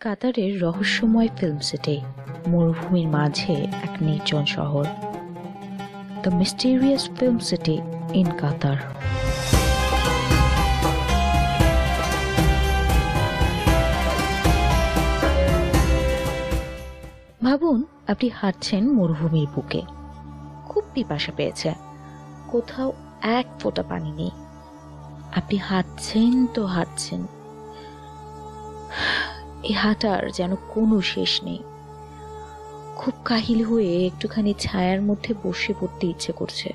কাতারের রহস্যময় film city মরুভূমির মাঝে এক নির্জন শহর the mysterious film city in Qatar ভাবুন, আপনি হাঁটছেন মরুভূমির বুকে। খুব পিপাসা পেয়েছে। কোথাও এক ফোঁটা পানি নেই। আপনি হাঁটছেন তো হাঁটছেন। এই হাঁটার যেন কোনো শেষ নেই। খুব কাহিল হয়ে একটুখানি ছায়ার মধ্যে বসে পড়তে ইচ্ছে করছে।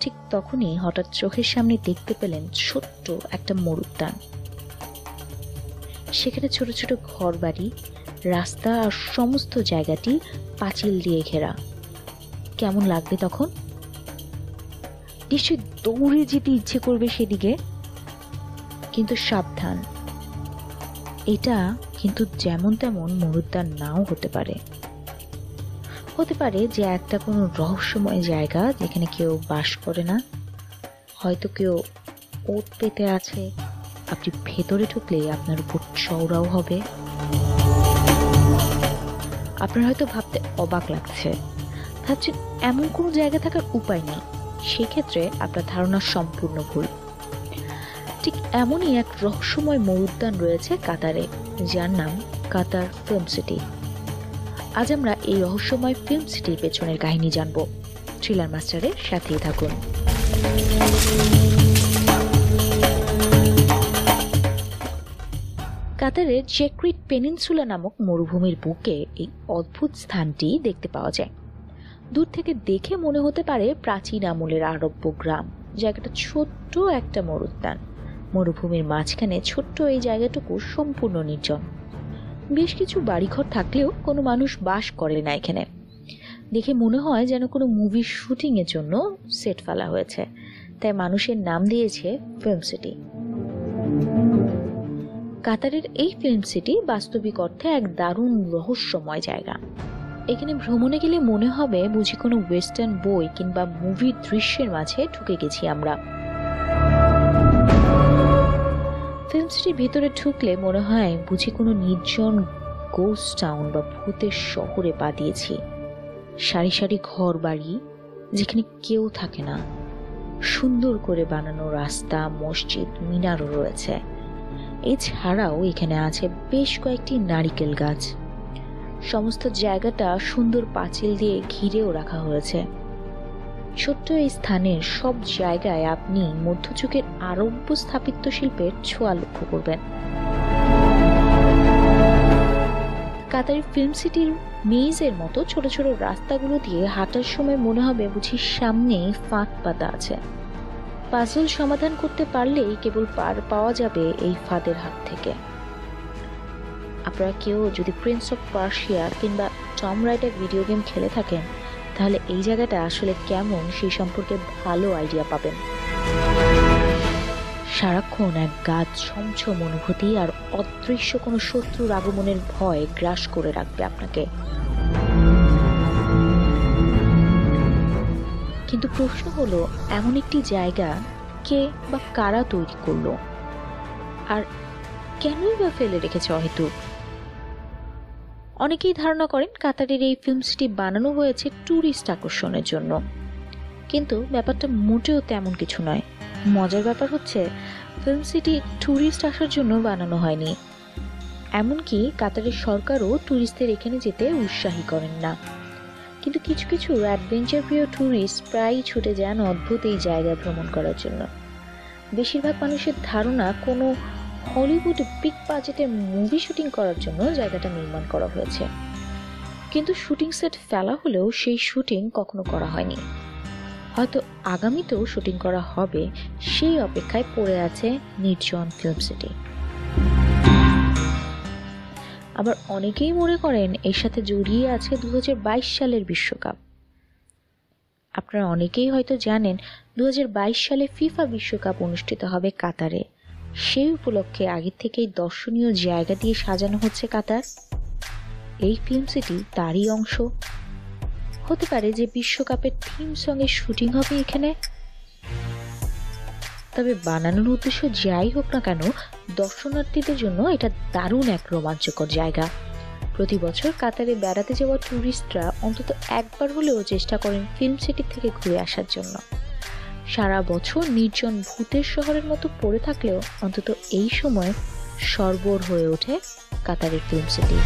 ঠিক তখনই হঠাৎ চোখের সামনে দেখতে পেলেন ছোট্ট একটা মরুদ্যান। সেখানে ছোট ছোট ঘর বাড়ি রাস্তা আর সমস্ত জায়গাটি পাঁচিল দিয়ে ঘেরা। কেমন লাগবে তখন? নিশ্চয়ই দৌড়ে যেতে ইচ্ছে করবে সেদিকে। কিন্তু সাবধান এটা কিন্তু যেমন তেমন মরুদ্যান নাও হতে পারে। হতে পারে যে একটা কোনো রহস্যময় জায়গা যেখানে কেউ বাস করে না। হয়তো কেউ ওট পেতে আছে। আপনি ভেতরে ঢুকলে আপনার উপর চওড়াও হবে। আপনার হয়তো ভাবতে অবাক লাগছে। ভাবছেন, এমন কোনো জায়গা থাকার উপায় নেই। সেক্ষেত্রে আপনার ধারণা সম্পূর্ণ ভুল। ঠিক এমনই এক রহস্যময় মরুদ্যান রয়েছে কাতারে, যার নাম কাতার ফিল্ম সিটি। আজ আমরা এই রহস্যময় ফিল্ম সিটির পেছনের কাহিনী জানব। থ্রিলার মাস্টারের সাথেই থাকুন। কাতারের চেক্রিট পেনিনসুলা নামক মরুভূমির বুকে এই অদ্ভুত স্থানটি দেখতে পাওয়া যায়। দূর থেকে দেখে মনে হতে পারে প্রাচীন আমলের আরব্য গ্রাম, জায়গাটা ছোট্ট একটা মরুদ্যান। মরুভূমির মাঝখানে ছোট্ট এই জায়গাটুকু সম্পূর্ণ নির্জন। বেশ কিছু বাড়িঘর থাকলেও কোনো মানুষ বাস করে না এখানে। দেখে মনে হয় যেন কোনো মুভির শুটিংয়ের জন্য সেট ফেলা হয়েছে। তাই মানুষের নাম দিয়েছে ফিল্ম সিটি। কাতারের এই ফিল্ম সিটি বাস্তবিক অর্থে এক দারুণ রহস্যময় জায়গা। এখানে ভ্রমণে গেলে মনে হবে বুঝি কোনো ওয়েস্টার্ন বই কিংবা মুভির দৃশ্যের মাঝে ঢুকে গেছি আমরা। ফিল্ম সিটির ভেতরে ঢুকলে মনে হয় বুঝি কোনো নির্জন গোস্ট টাউন বা ভূতের শহরে পা দিয়েছি। সারি সারি ঘর বাড়ি যেখানে কেউ থাকে না। সুন্দর করে বানানো রাস্তা, মসজিদ, মিনারও রয়েছে। এছাড়াও এখানে আছে বেশ কয়েকটি নারিকেল গাছ। সমস্ত জায়গাটা সুন্দর পাঁচিল দিয়ে ঘিরেও রাখা হয়েছে। ছোট্ট এই স্থানের সব জায়গায় আপনি মধ্যযুগের আরব্য স্থাপিত্য শিল্পের ছোঁয়া লক্ষ্য করবেন। কাতারি ফিল্ম সিটির মেইজের মতো ছোট ছোট রাস্তাগুলো দিয়ে হাঁটার সময় মনে হবে বুঝি সামনে ফাঁক পাতা আছে। পাজল সমাধান করতে পারলেই কেবল পার পাওয়া যাবে এই ফাঁদের হাত থেকে। আপনারা কেউ যদি প্রিন্স অফ পার্সিয়া কিংবা টম রাইডার ভিডিও গেম খেলে থাকেন তাহলে এই জায়গাটা আসলে কেমন? সেই সম্পর্কে ভালো আইডিয়া পাবেন। সারাক্ষণ এক গাছ ছমছম অনুভূতি আর অদৃশ্য কোনো শত্রুর আগমনের ভয় গ্রাস করে রাখবে আপনাকে। কিন্তু প্রশ্ন হলো, এমন একটি জায়গা কে বা কারা তৈরি করল? আর কেনই বা ফেলে রেখেছে অহেতুক? অনেকেই ধারণা করেন কাতারের এই ফিল্ম সিটি বানানো হয়েছে ট্যুরিস্ট আকর্ষণের জন্য। কিন্তু ব্যাপারটা মোটেও তেমন কিছু নয়। মজার ব্যাপার হচ্ছে ফিল্ম সিটি ট্যুরিস্ট আসার জন্য বানানো হয়নি। এমনকি কাতারের সরকারও ট্যুরিস্টদের এখানে যেতে উৎসাহী করেন না। কিন্তু কিছু কিছু অ্যাডভেঞ্চার প্রিয় ট্যুরিস্ট প্রায়ই ছুটে যান অদ্ভুত এই জায়গা ভ্রমণ করার জন্য। বেশিরভাগ মানুষের ধারণা কোনো হলিউড বিগ বাজেটে মুভি শুটিং করার জন্য জায়গাটা নির্মাণ করা হয়েছে। কিন্তু শুটিং সেট ফেলা হলেও সেই শুটিং কখনো করা হয়নি। হয়তো আগামীতেও শুটিং করা হবে, সেই অপেক্ষায় পড়ে আছে নির্জন ফিল্ম সিটি। আবার অনেকেই মনে করেন এর সাথে জড়িয়ে আছে দু হাজার বাইশ সালের বিশ্বকাপ। আপনারা অনেকেই হয়তো জানেন দু হাজার বাইশ সালে ফিফা বিশ্বকাপ অনুষ্ঠিত হবে কাতারে। সেই উপলক্ষে আগের থেকেই দর্শনীয় জায়গা দিয়ে সাজানো হচ্ছে কাতার। এই ফিল্ম সিটি তারই অংশ। হতে পারে যে বিশ্বকাপের থিম সঙ্গে শুটিং হবে এখানে। তবে বানানোর উদ্দেশ্য যাই হোক না কেন, দর্শনার্থীদের জন্য এটা দারুণ এক রোমাঞ্চকর জায়গা। প্রতি বছর কাতারে বেড়াতে যাওয়া ট্যুরিস্টরা অন্তত একবার হলেও চেষ্টা করেন ফিল্ম সিটি থেকে ঘুরে আসার জন্য। সারা বছর নির্জন ভূতের শহরের মতো পড়ে থাকলেও অন্তত এই সময় সরবর হয়ে ওঠে কাতারের ফিল্ম সিটি।